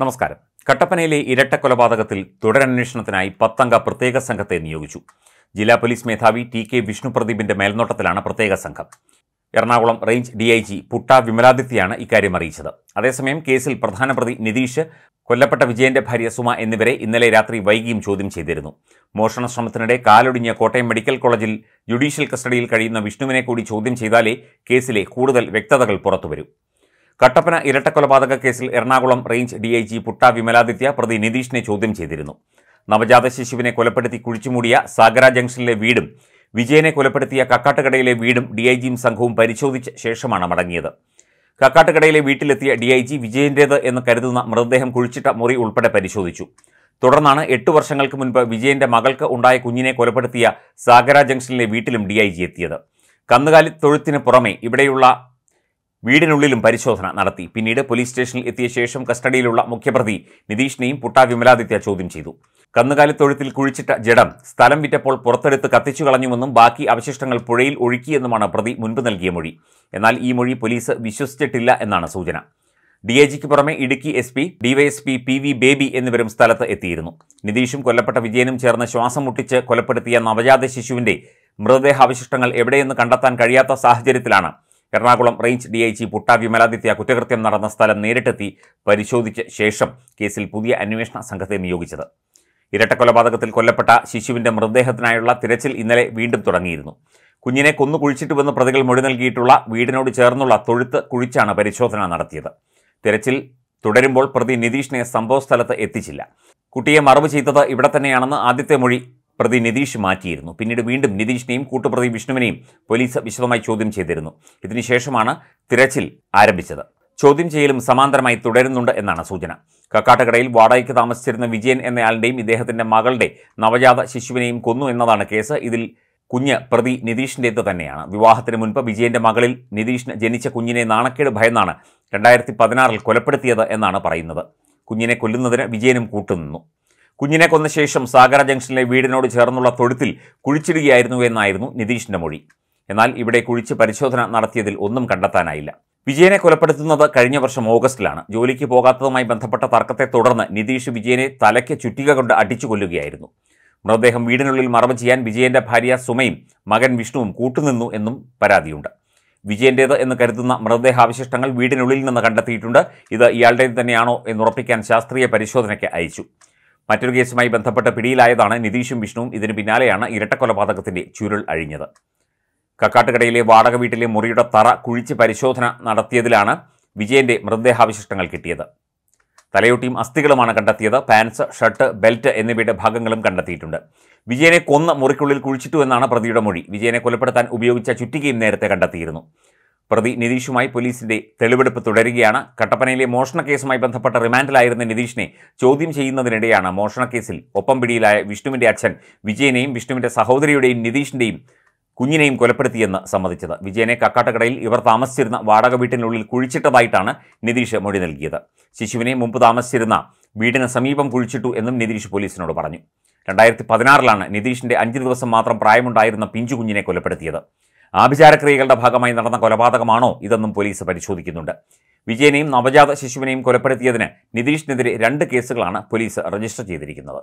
നമസ്കാരം. കട്ടപ്പനയിലെ ഇരട്ട കൊലപാതകത്തിൽ തുടരന്വേഷണത്തിനായി പത്തംഗ പ്രത്യേക സംഘത്തെ നിയോഗിച്ചു. ജില്ലാ പോലീസ് മേധാവി ടി കെ വിഷ്ണുപ്രദീപിന്റെ മേൽനോട്ടത്തിലാണ് പ്രത്യേക സംഘം. Ernakulam range D I G Putta വിമലാദിത്യയാണ് ഇക്കാര്യം അറിയിച്ചത്. അതേസമയം കേസിൽ പ്രധാന പ്രതി നിതീഷ് കൊല്ലപ്പെട്ട വിജയന്റെ ഭാര്യ സുമ എന്നിവരെ ഇന്നലെ രാത്രി വൈകിയും ചോദ്യം ചെയ്തിരുന്നു. മോഷണ ശ്രമത്തിനിടെ കാലൊടിഞ്ഞ കോട്ടയം മെഡിക്കൽ കോളേജിൽ ജുഡീഷ്യൽ കസ്റ്റഡിയിൽ കഴിയുന്ന വിഷ്ണുവിനെ കൂടി ചോദ്യം ചെയ്താലേ കേസിലെ കൂടുതൽ വ്യക്തതകൾ പുറത്തുവരൂ. കട്ടപ്പന ഇരട്ടക്കൊലപാതക കേസിൽ Ernakulam range D I G Putta Vimaladitya പ്രതി നിതീഷിനെ ചോദ്യം ചെയ്തിരുന്നു. നവജാത ശിശുവിനെ കൊലപ്പെടുത്തി കുഴിച്ചുമൂടിയ സാഗര ജംഗ്ഷനിലെ വീടും വിജയനെ കൊലപ്പെടുത്തിയ കക്കാട്ടുകടയിലെ വീടും ഡി ഐ ജിയും സംഘവും പരിശോധിച്ച ശേഷമാണ് മടങ്ങിയത്. കക്കാട്ടുകടയിലെ വീട്ടിലെത്തിയ ഡി ഐ ജി വിജയന്റേത് എന്ന് കരുതുന്ന മൃതദേഹം കുഴിച്ചിട്ട മുറി ഉൾപ്പെടെ പരിശോധിച്ചു. തുടർന്നാണ് എട്ടു വർഷങ്ങൾക്ക് മുൻപ് വിജയന്റെ മകൾക്ക് ഉണ്ടായ കുഞ്ഞിനെ കൊലപ്പെടുത്തിയ സാഗര ജംഗ്ഷനിലെ വീട്ടിലും ഡി ഐ ജി എത്തിയത്. കന്നുകാലി തൊഴുത്തിന് പുറമെ ഇവിടെയുള്ള വീടിനുള്ളിലും പരിശോധന നടത്തി. പിന്നീട് പോലീസ് സ്റ്റേഷനിൽ എത്തിയ ശേഷം കസ്റ്റഡിയിലുള്ള മുഖ്യപ്രതി നിതീഷിനെയും പുട്ടാ വിമലാദിത്യ ചോദ്യം ചെയ്തു. കന്നുകാലിത്തൊഴുത്തിൽ കുഴിച്ചിട്ട ജഡം സ്ഥലം വിറ്റപ്പോൾ പുറത്തെടുത്ത് കത്തിച്ചു കളഞ്ഞുവെന്നും ബാക്കി അവശിഷ്ടങ്ങൾ പുഴയിൽ ഒഴുക്കിയെന്നുമാണ് പ്രതി മുൻപ് നൽകിയ മൊഴി. എന്നാൽ ഈ മൊഴി പോലീസ് വിശ്വസിച്ചിട്ടില്ല എന്നാണ് സൂചന. ഡി ഐ ജിക്ക് പുറമെ Idukki S P DYSP P V Baby എന്നിവരും സ്ഥലത്ത് എത്തിയിരുന്നു. നിതീഷും കൊല്ലപ്പെട്ട വിജയനും ചേർന്ന് ശ്വാസം മുട്ടിച്ച് കൊലപ്പെടുത്തിയ നവജാത ശിശുവിന്റെ മൃതദേഹാവശിഷ്ടങ്ങൾ എവിടെയെന്ന് കണ്ടെത്താൻ കഴിയാത്ത സാഹചര്യത്തിലാണ് Ernakulam range D I G Putta Vimaladitya കുറ്റകൃത്യം നടന്ന സ്ഥലം നേരിട്ടെത്തി പരിശോധിച്ച ശേഷം കേസിൽ പുതിയ അന്വേഷണ സംഘത്തെ നിയോഗിച്ചത്. ഇരട്ടക്കൊലപാതകത്തിൽ കൊല്ലപ്പെട്ട ശിശുവിന്റെ മൃതദേഹത്തിനായുള്ള തിരച്ചിൽ ഇന്നലെ വീണ്ടും തുടങ്ങിയിരുന്നു. കുഞ്ഞിനെ കൊന്നു കുഴിച്ചിട്ടുവെന്ന് പ്രതികൾ മൊഴി നൽകിയിട്ടുള്ള വീടിനോട് ചേർന്നുള്ള തൊഴുത്ത് കുഴിച്ചാണ് പരിശോധന നടത്തിയത്. തിരച്ചിൽ തുടരുമ്പോൾ പ്രതി നിതീഷിനെ സംഭവസ്ഥലത്ത് എത്തിച്ചില്ല. കുട്ടിയെ മറവ് ചെയ്തത് ഇവിടെ തന്നെയാണെന്ന് ആദ്യത്തെ മൊഴി പ്രതി നിതീഷ് മാറ്റിയിരുന്നു. പിന്നീട് വീണ്ടും നിതീഷിനെയും കൂട്ടുപ്രതി വിഷ്ണുവിനെയും പോലീസ് വിശദമായി ചോദ്യം ചെയ്തിരുന്നു. ഇതിനുശേഷമാണ് തിരച്ചിൽ ആരംഭിച്ചത്. ചോദ്യം ചെയ്യലും സമാന്തരമായി തുടരുന്നുണ്ട് എന്നാണ് സൂചന. കക്കാട്ടുകടയിൽ വാടകയ്ക്ക് താമസിച്ചിരുന്ന വിജയൻ എന്നയാളുടെയും ഇദ്ദേഹത്തിന്റെ മകളുടെ നവജാത ശിശുവിനെയും കൊന്നു എന്നതാണ് കേസ്. ഇതിൽ കുഞ്ഞ് പ്രതി നിതീഷിന്റേത് തന്നെയാണ്. വിവാഹത്തിന് മുൻപ് വിജയന്റെ മകളിൽ നിതീഷിന് ജനിച്ച കുഞ്ഞിനെ നാണക്കേട് ഭയന്നാണ് രണ്ടായിരത്തി പതിനാറിൽ കൊലപ്പെടുത്തിയത് എന്നാണ് പറയുന്നത്. കുഞ്ഞിനെ കൊല്ലുന്നതിന് വിജയനും കൂട്ടുനിന്നു. കുഞ്ഞിനെ കൊന്ന ശേഷം സാഗര ജംഗ്ഷനിലെ വീടിനോട് ചേർന്നുള്ള തൊഴുത്തിൽ കുഴിച്ചിടുകയായിരുന്നു എന്നായിരുന്നു നിതീഷിന്റെ മൊഴി. എന്നാൽ ഇവിടെ കുഴിച്ച് പരിശോധന നടത്തിയതിൽ ഒന്നും കണ്ടെത്താനായില്ല. വിജയനെ കൊലപ്പെടുത്തുന്നത് കഴിഞ്ഞ വർഷം ഓഗസ്റ്റിലാണ്. ജോലിക്ക് പോകാത്തതുമായി ബന്ധപ്പെട്ട തർക്കത്തെ തുടർന്ന് നിതീഷ് വിജയനെ തലയ്ക്ക് ചുറ്റിക കൊണ്ട് അടിച്ചു കൊല്ലുകയായിരുന്നു. മൃതദേഹം വീടിനുള്ളിൽ മറവ് ചെയ്യാൻ വിജയന്റെ ഭാര്യ സുമയും മകൻ വിഷ്ണുവും കൂട്ടുനിന്നു എന്നും പരാതിയുണ്ട്. വിജയന്റേത് എന്ന് കരുതുന്ന മൃതദേഹാവശിഷ്ടങ്ങൾ വീടിനുള്ളിൽ നിന്ന് കണ്ടെത്തിയിട്ടുണ്ട്. ഇത് ഇയാളുടേത് തന്നെയാണോ എന്നുറപ്പിക്കാൻ ശാസ്ത്രീയ പരിശോധനയ്ക്ക് അയച്ചു. മറ്റൊരു കേസുമായി ബന്ധപ്പെട്ട് പിടിയിലായതാണ് നിതീഷും വിഷ്ണുവും. ഇതിന് പിന്നാലെയാണ് ഇരട്ടക്കൊലപാതകത്തിന്റെ ചുരുൾ അഴിഞ്ഞത്. കക്കാട്ടുകടയിലെ വാടക വീട്ടിലെ മുറിയുടെ തറ കുഴിച്ച് പരിശോധന നടത്തിയതിലാണ് വിജയന്റെ മൃതദേഹാവശിഷ്ടങ്ങൾ കിട്ടിയത്. തലയോട്ടിയും അസ്ഥികളുമാണ് കണ്ടെത്തിയത്. പാൻസ് ഷർട്ട് ബെൽറ്റ് എന്നിവയുടെ ഭാഗങ്ങളും കണ്ടെത്തിയിട്ടുണ്ട്. വിജയനെ കൊന്ന് മുറിക്കുള്ളിൽ കുഴിച്ചിട്ടു എന്നാണ് പ്രതിയുടെ മൊഴി. വിജയനെ കൊലപ്പെടുത്താൻ ഉപയോഗിച്ച ചുറ്റികയും നേരത്തെ കണ്ടെത്തിയിരുന്നു. പ്രതി നിതീഷുമായി പോലീസിന്റെ തെളിവെടുപ്പ് തുടരുകയാണ്. കട്ടപ്പനയിലെ മോഷണ കേസുമായി ബന്ധപ്പെട്ട റിമാൻഡിലായിരുന്ന നിതീഷിനെ ചോദ്യം ചെയ്യുന്നതിനിടെയാണ് മോഷണക്കേസിൽ ഒപ്പം പിടിയിലായ വിഷ്ണുവിന്റെ അച്ഛൻ വിജയനെയും വിഷ്ണുവിന്റെ സഹോദരിയുടെയും നിതീഷിന്റെയും കുഞ്ഞിനെയും കൊലപ്പെടുത്തിയെന്ന് സമ്മതിച്ചത്. വിജയനെ കക്കാട്ടക്കടയിൽ ഇവർ താമസിച്ചിരുന്ന വാടക വീട്ടിനുള്ളിൽ കുഴിച്ചിട്ടതായിട്ടാണ് നിതീഷ് മൊഴി നൽകിയത്. ശിശുവിനെ മുമ്പ് താമസിച്ചിരുന്ന വീടിന് സമീപം കുഴിച്ചിട്ടു എന്നും നിതീഷ് പോലീസിനോട് പറഞ്ഞു. രണ്ടായിരത്തി പതിനാറിലാണ് നിതീഷിന്റെ അഞ്ച് ദിവസം മാത്രം പ്രായമുണ്ടായിരുന്ന പിഞ്ചു കുഞ്ഞിനെ കൊലപ്പെടുത്തിയത്. ആഭിചാരക്രിയകളുടെ ഭാഗമായി നടന്ന കൊലപാതകമാണോ ഇതെന്നും പോലീസ് പരിശോധിക്കുന്നുണ്ട്. വിജയനെയും നവജാത ശിശുവിനെയും കൊലപ്പെടുത്തിയതിന് നിതീഷിനെതിരെ രണ്ട് കേസുകളാണ് പോലീസ് രജിസ്റ്റർ ചെയ്തിരിക്കുന്നത്.